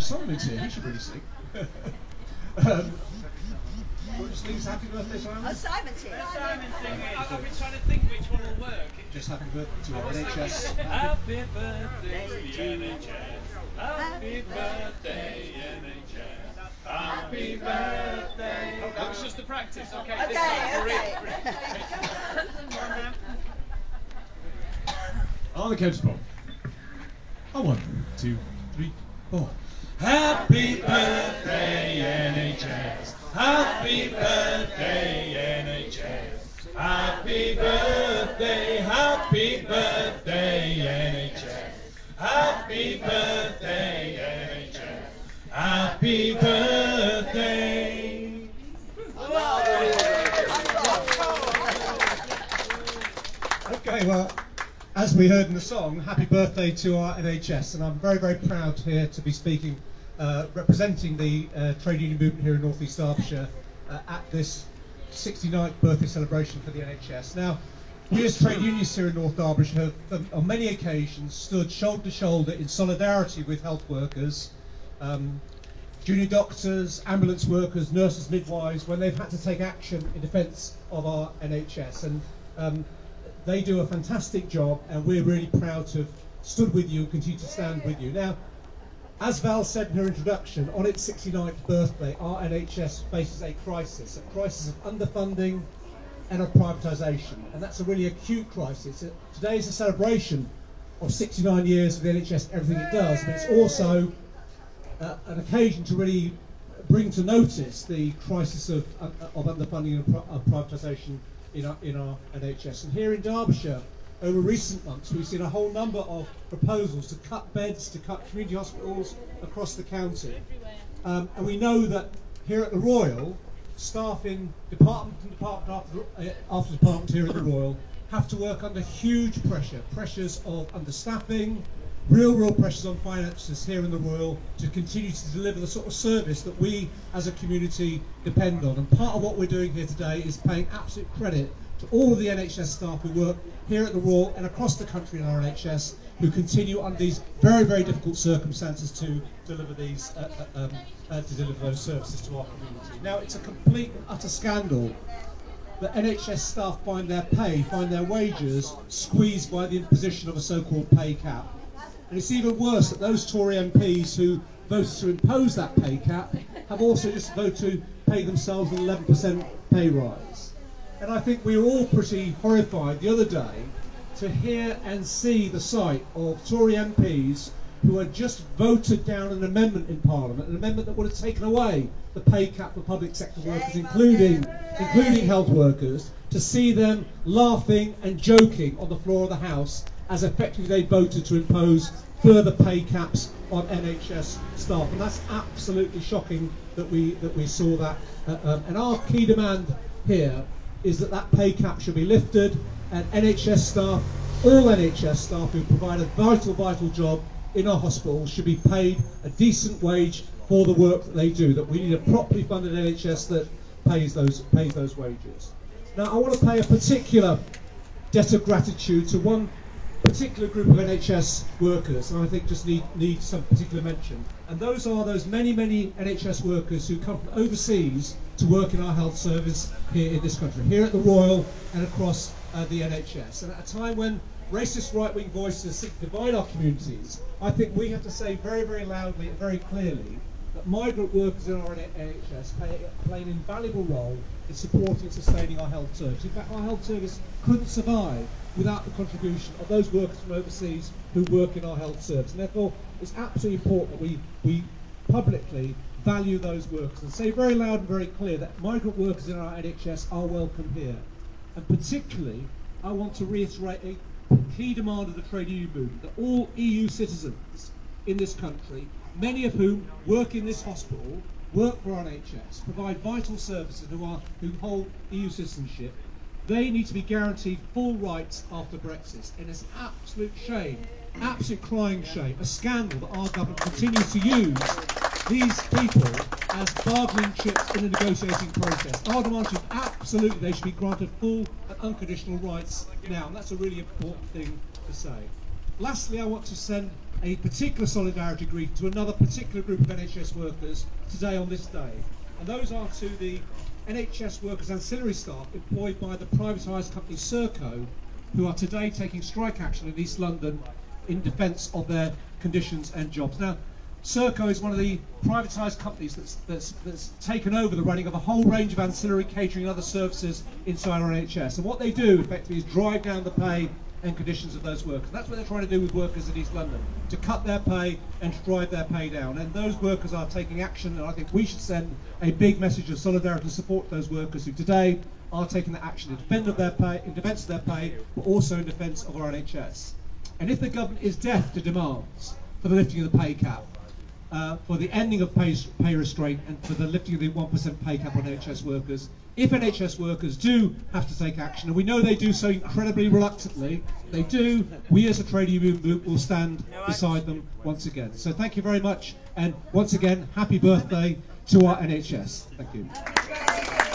Actually, Solomon's here. He should really sing. um, what just happy birthday, Simon? Oh, Simon's here. Simon's singing. I- I've been trying to think which one will work. Just happy birthday to I was NHS. Happy birthday to the NHS. Happy birthday, NHS. Happy birthday. That was just the practice. Okay, this Okay, for okay. real. On the count of A one, two, three, four. Happy birthday, NHS. Happy birthday, NHS. Happy birthday, happy birthday, NHS. Happy birthday, NHS. Happy birthday. Okay, well, as we heard in the song, happy birthday to our NHS, and I'm very, very proud here to be speaking, uh, representing the uh, trade union movement here in North East Derbyshire uh, at this 69th birthday celebration for the NHS. Now, we as trade unionists here in North Derbyshire have, um, on many occasions, stood shoulder to shoulder in solidarity with health workers, um, junior doctors, ambulance workers, nurses, midwives, when they've had to take action in defence of our NHS. And um, they do a fantastic job, and we're really proud to have stood with you and continue to stand with you. Now, as Val said in her introduction, on its 69th birthday, our NHS faces a crisis, a crisis of underfunding and of privatisation. And that's a really acute crisis. Uh, Today is a celebration of 69 years of the NHS, everything it does, but it's also uh, an occasion to really bring to notice the crisis of, uh, of underfunding and of privatisation in our, in our NHS. And here in Derbyshire, over recent months, we've seen a whole number of proposals to cut beds, to cut community hospitals across the county. Um, and we know that here at the Royal, staff in department and department after, uh, after department here at the Royal have to work under huge pressure, pressures of understaffing, real, real pressures on finances here in the Royal to continue to deliver the sort of service that we as a community depend on. And part of what we're doing here today is paying absolute credit to all of the NHS staff who work here at the Royal and across the country in our NHS who continue under these very, very difficult circumstances to deliver these, uh, uh, um, uh, to deliver those services to our community. Now, it's a complete and utter scandal that NHS staff find their pay, find their wages squeezed by the imposition of a so-called pay cap. And it's even worse that those Tory MPs who voted to impose that pay cap have also just voted to pay themselves an 11% pay rise. And I think we were all pretty horrified the other day to hear and see the sight of Tory MPs who had just voted down an amendment in Parliament, an amendment that would have taken away the pay cap for public sector workers, including including health workers, to see them laughing and joking on the floor of the House as effectively they voted to impose further pay caps on NHS staff, and that's absolutely shocking that we that we saw that. Uh, um, and our key demand here is that that pay cap should be lifted, and NHS staff, all NHS staff who provide a vital, vital job in our hospitals should be paid a decent wage for the work that they do. That we need a properly funded NHS that pays those pays those wages. Now, I want to pay a particular debt of gratitude to one particular group of NHS workers, and I think just need, need some particular mention. And those are those many, many NHS workers who come from overseas to work in our health service here in this country, here at the Royal and across uh, the NHS. And at a time when racist right-wing voices seek to divide our communities, I think we have to say very, very loudly and very clearly that migrant workers in our NHS play, play an invaluable role in supporting and sustaining our health service. In fact, our health service couldn't survive without the contribution of those workers from overseas who work in our health service. And therefore, it's absolutely important that we, we publicly value those workers and say very loud and very clear that migrant workers in our NHS are welcome here. And particularly, I want to reiterate a key demand of the trade union movement that all EU citizens in this country, many of whom work in this hospital, work for NHS, provide vital services who are who hold EU citizenship, they need to be guaranteed full rights after Brexit. It's an absolute shame, absolute crying shame, a scandal that our government continues to use these people as bargaining chips in the negotiating process. Our demand should absolutely they should be granted full and unconditional rights now, and that's a really important thing to say. Lastly, I want to send a particular solidarity greeting to another particular group of NHS workers today on this day. And those are to the NHS workers ancillary staff employed by the privatised company Serco, who are today taking strike action in East London in defence of their conditions and jobs. Now, Serco is one of the privatised companies that's, that's, that's taken over the running of a whole range of ancillary catering and other services inside our NHS. And what they do effectively is drive down the pay and conditions of those workers. That's what they're trying to do with workers in East London, to cut their pay and to drive their pay down. And those workers are taking action, and I think we should send a big message of solidarity and support to those workers who today are taking the action in defence of their pay, in defence of their pay, but also in defence of our NHS. And if the government is deaf to demands for the lifting of the pay cap, uh, for the ending of pay, pay restraint and for the lifting of the 1% pay cap on NHS workers. If NHS workers do have to take action, and we know they do so incredibly reluctantly, they do, we as a trade union group will stand beside them once again. So thank you very much, and once again, happy birthday to our NHS. Thank you.